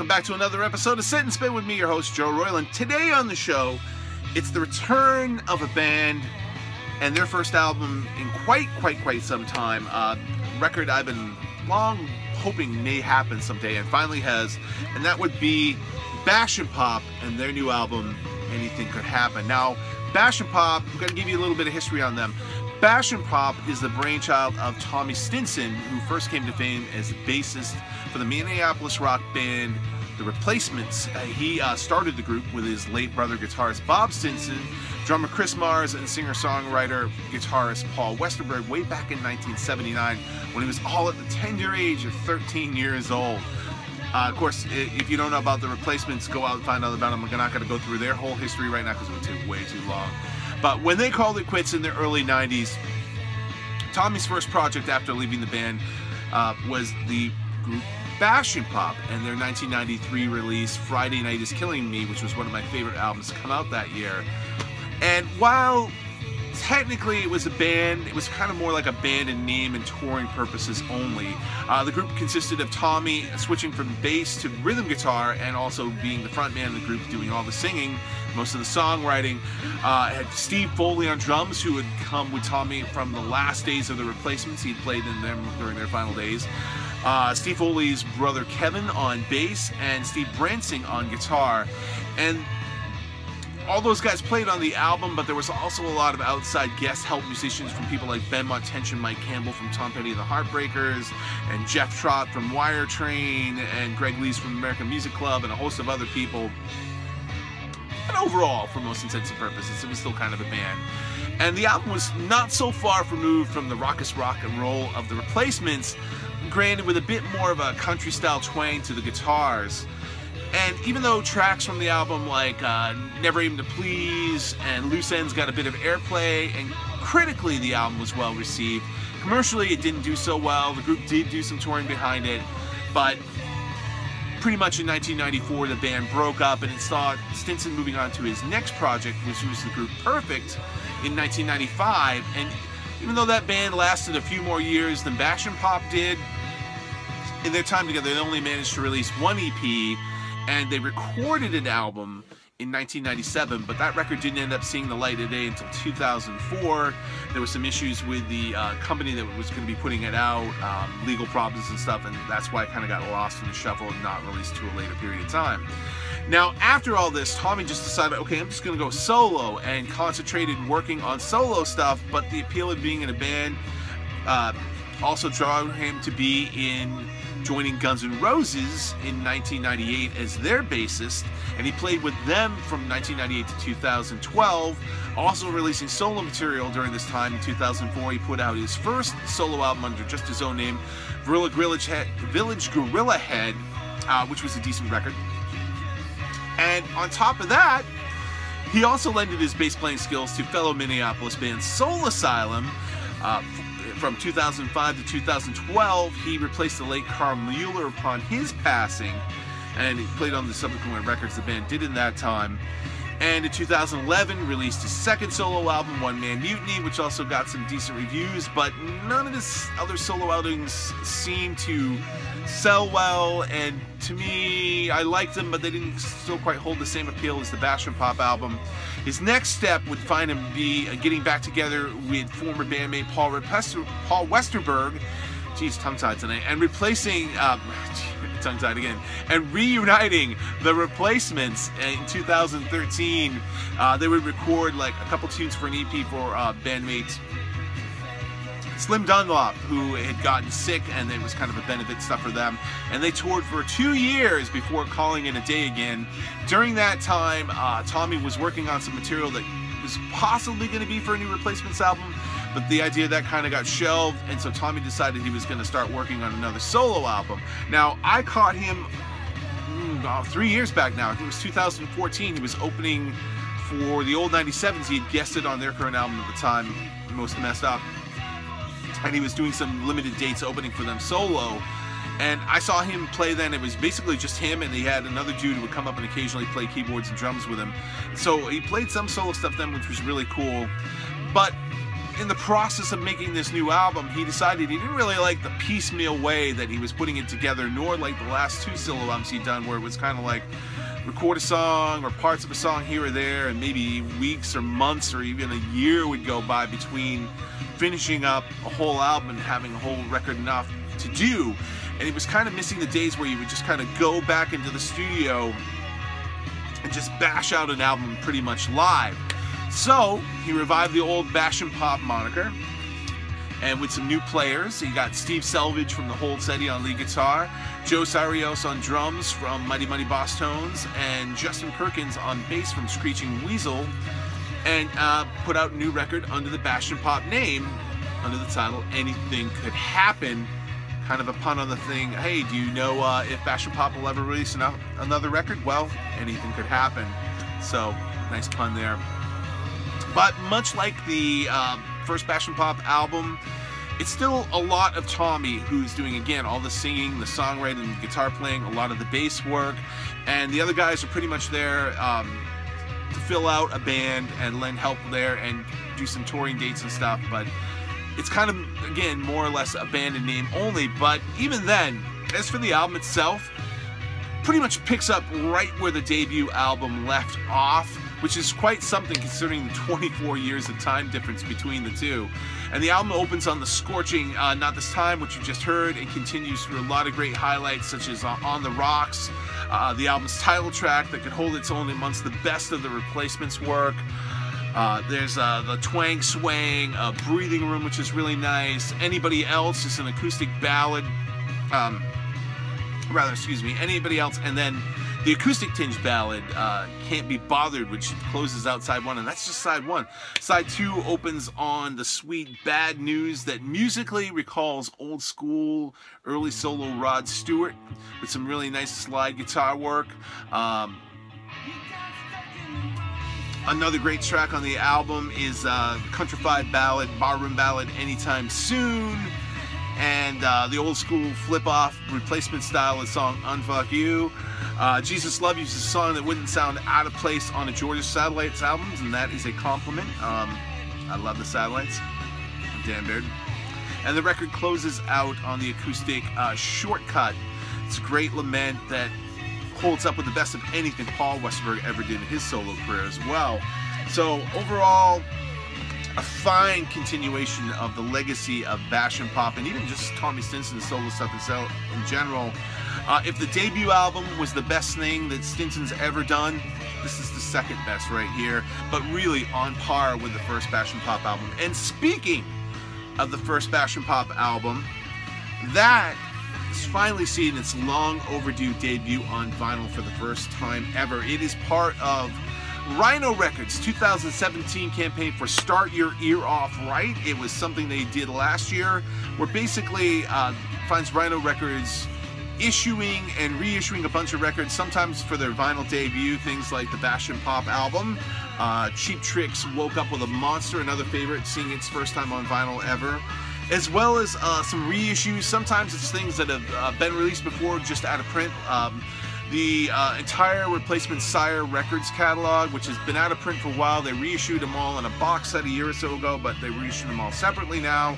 back to another episode of Sit and Spin with me, your host, Joe Royland. Today on the show, it's the return of a band and their first album in quite, quite, quite some time. Uh, record I've been long hoping may happen someday and finally has, and that would be Bash and Pop and their new album, Anything Could Happen. Now, Bash and Pop, I'm going to give you a little bit of history on them. Bash Pop is the brainchild of Tommy Stinson, who first came to fame as the bassist for the Minneapolis rock band The Replacements. Uh, he uh, started the group with his late brother guitarist Bob Stinson, drummer Chris Mars, and singer-songwriter guitarist Paul Westerberg way back in 1979 when he was all at the tender age of 13 years old. Uh, of course, if you don't know about the replacements, go out and find out about them. We're not going to go through their whole history right now because it would take way too long. But when they called it quits in the early 90s, Tommy's first project after leaving the band uh, was the group and Pop and their 1993 release Friday Night is Killing Me, which was one of my favorite albums to come out that year. And while technically it was a band, it was kind of more like a band in name and touring purposes only. Uh, the group consisted of Tommy switching from bass to rhythm guitar and also being the front man of the group doing all the singing, most of the songwriting. Uh, had Steve Foley on drums who had come with Tommy from the last days of the replacements. He'd played in them during their final days. Uh, Steve Foley's brother Kevin on bass and Steve Brantseg on guitar. And all those guys played on the album, but there was also a lot of outside guest help musicians from people like Ben Benmont Tench, Mike Campbell from Tom Petty and the Heartbreakers, and Jeff Trott from Wire Train, and Greg Leisz from American Music Club, and a host of other people. And overall, for most intents and purposes, it was still kind of a band. And the album was not so far removed from the raucous rock and roll of the replacements, granted with a bit more of a country style twang to the guitars. And even though tracks from the album like uh, Never Aim to Please and Loose Ends got a bit of airplay, and critically the album was well received, commercially it didn't do so well. The group did do some touring behind it, but pretty much in 1994 the band broke up and it saw Stinson moving on to his next project, which was the group Perfect in 1995. And even though that band lasted a few more years than Bash and Pop did, in their time together they only managed to release one EP and they recorded an album in 1997, but that record didn't end up seeing the light of day until 2004. There were some issues with the uh, company that was going to be putting it out, um, legal problems and stuff, and that's why it kind of got lost in the shuffle and not released to a later period of time. Now, after all this, Tommy just decided, okay, I'm just going to go solo and concentrated working on solo stuff, but the appeal of being in a band uh, also drew him to be in joining Guns N' Roses in 1998 as their bassist, and he played with them from 1998 to 2012. Also releasing solo material during this time in 2004, he put out his first solo album under just his own name, Village, Head, Village Gorilla Head, uh, which was a decent record. And on top of that, he also lended his bass playing skills to fellow Minneapolis band Soul Asylum. Uh, from 2005 to 2012, he replaced the late Karl Mueller upon his passing, and he played on the subsequent records the band did in that time. And in 2011, released his second solo album, One Man Mutiny, which also got some decent reviews, but none of his other solo outings seemed to sell well. And to me, I liked them, but they didn't still quite hold the same appeal as the Bash and Pop album. His next step would find him be uh, getting back together with former bandmate Paul, Westerberg, geez, tongue-tied tonight, and replacing, um, tongue-tied again, and reuniting the replacements in 2013. Uh, they would record like a couple tunes for an EP for uh, bandmates Slim Dunlap, who had gotten sick, and it was kind of a benefit stuff for them. And they toured for two years before calling it a day again. During that time, uh, Tommy was working on some material that was possibly going to be for a new replacements album, but the idea that kind of got shelved, and so Tommy decided he was going to start working on another solo album. Now, I caught him mm, three years back now. I think it was 2014. He was opening for the old 97s. He had guested on their current album at the time, Most Messed Up and he was doing some limited dates opening for them solo. And I saw him play then. It was basically just him, and he had another dude who would come up and occasionally play keyboards and drums with him. So he played some solo stuff then, which was really cool. But in the process of making this new album, he decided he didn't really like the piecemeal way that he was putting it together, nor like the last two solo albums he'd done, where it was kind of like record a song or parts of a song here or there, and maybe weeks or months or even a year would go by between finishing up a whole album and having a whole record enough to do. And he was kind of missing the days where you would just kind of go back into the studio and just bash out an album pretty much live. So he revived the old Bash and Pop moniker, and with some new players, he got Steve Selvidge from the Hold Steady on lead guitar, Joe Sirois on drums from Mighty Mighty Bosstones, and Justin Perkins on bass from Screeching Weasel, and uh, put out a new record under the Bash and Pop name, under the title Anything Could Happen. Kind of a pun on the thing. Hey, do you know uh, if Bash and Pop will ever release another record? Well, anything could happen. So, nice pun there. But much like the uh, first and Pop album, it's still a lot of Tommy who's doing, again, all the singing, the songwriting, the guitar playing, a lot of the bass work, and the other guys are pretty much there um, to fill out a band and lend help there and do some touring dates and stuff, but it's kind of, again, more or less a band and name only, but even then, as for the album itself, pretty much picks up right where the debut album left off which is quite something considering the 24 years of time difference between the two. And the album opens on the scorching uh, Not This Time, which you just heard, and continues through a lot of great highlights such as uh, On the Rocks, uh, the album's title track that could hold its own amongst the best of the replacements work. Uh, there's uh, the twang swang, uh, breathing room, which is really nice. Anybody else is an acoustic ballad. Um, rather, excuse me, anybody else, and then the acoustic tinge ballad, uh, Can't Be Bothered, which closes out side one, and that's just side one. Side two opens on the sweet bad news that musically recalls old school, early solo Rod Stewart with some really nice slide guitar work. Um, Another great track on the album is uh, Countrified Ballad, Barroom Ballad, Anytime Soon and uh, the old school flip off replacement style of song Unfuck You. Uh, Jesus Love You is a song that wouldn't sound out of place on a Georgia Satellites albums, and that is a compliment. Um, I love the Satellites. Dan Baird. And the record closes out on the acoustic uh, shortcut. It's a great lament that holds up with the best of anything Paul Westerberg ever did in his solo career as well. So overall, a fine continuation of the legacy of Bash and Pop and even just Tommy Stinson's solo stuff in general. Uh, if the debut album was the best thing that Stinson's ever done, this is the second best right here, but really on par with the first Bash and Pop album. And speaking of the first Bash and Pop album, that is finally seeing its long overdue debut on vinyl for the first time ever. It is part of Rhino Records 2017 campaign for Start Your Ear Off Right. It was something they did last year where basically uh, finds Rhino Records issuing and reissuing a bunch of records, sometimes for their vinyl debut, things like the and Pop album. Uh, Cheap Trick's woke up with a monster, another favorite, seeing its first time on vinyl ever. As well as uh, some reissues. Sometimes it's things that have uh, been released before, just out of print. Um, the uh, entire replacement Sire Records catalog, which has been out of print for a while. They reissued them all in a box set a year or so ago, but they reissued them all separately now.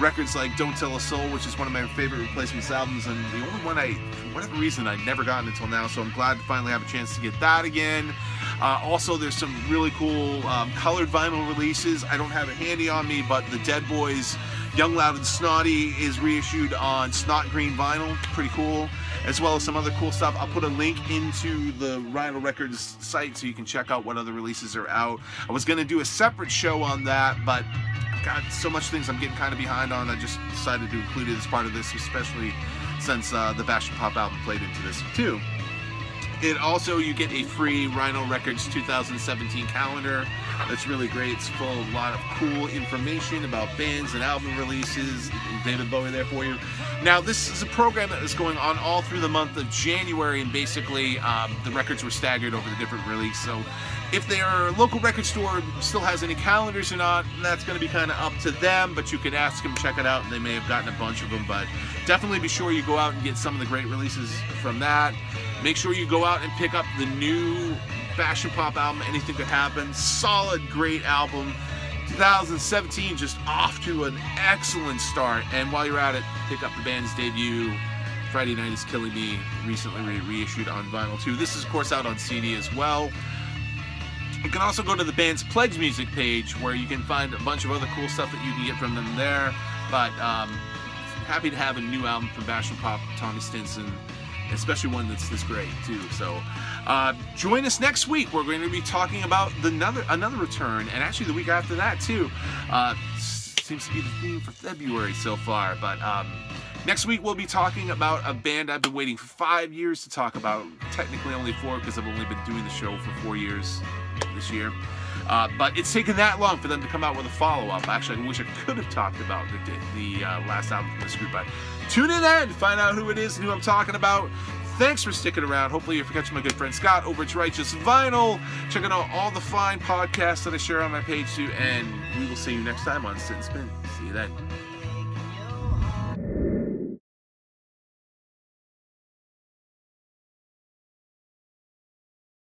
Records like Don't Tell a Soul, which is one of my favorite replacements albums, and the only one I, for whatever reason, I'd never gotten until now, so I'm glad to finally have a chance to get that again. Uh, also, there's some really cool um, colored vinyl releases. I don't have it handy on me, but the Dead Boys Young, Loud, and Snotty is reissued on Snot Green vinyl. Pretty cool as well as some other cool stuff. I'll put a link into the Rhino Records site so you can check out what other releases are out. I was going to do a separate show on that, but I've got so much things I'm getting kind of behind on. I just decided to include it as part of this, especially since uh, the and Pop album played into this too. It also, you get a free Rhino Records 2017 calendar. That's really great. It's full of a lot of cool information about bands and album releases. David Bowie there for you. Now, this is a program that is going on all through the month of January, and basically um, the records were staggered over the different releases. So if their local record store still has any calendars or not, that's going to be kind of up to them, but you can ask them, check it out, and they may have gotten a bunch of them. But definitely be sure you go out and get some of the great releases from that. Make sure you go out and pick up the new Bash and Pop album, Anything Could Happen. Solid, great album. 2017 just off to an excellent start. And while you're at it, pick up the band's debut, Friday Night is Killing Me, recently re- reissued on vinyl too. This is, of course, out on CD as well. You can also go to the band's Pledge Music page where you can find a bunch of other cool stuff that you can get from them there. But um, happy to have a new album from Bash and Pop, Tommy Stinson, especially one that's this great too. So uh, join us next week. We're going to be talking about the another another return, and actually the week after that too. Uh, seems to be the theme for February so far. But um, next week we'll be talking about a band I've been waiting for five years to talk about. Technically only four because I've only been doing the show for four years this year. Uh, but it's taken that long for them to come out with a follow-up. Actually, I wish I could have talked about the, the uh, last album from this group. But tune in then find out who it is and who I'm talking about. Thanks for sticking around. Hopefully, you're catching my good friend Scott over at Righteous Vinyl. Checking out all the fine podcasts that I share on my page too. And we will see you next time on Sit and Spin. See you then.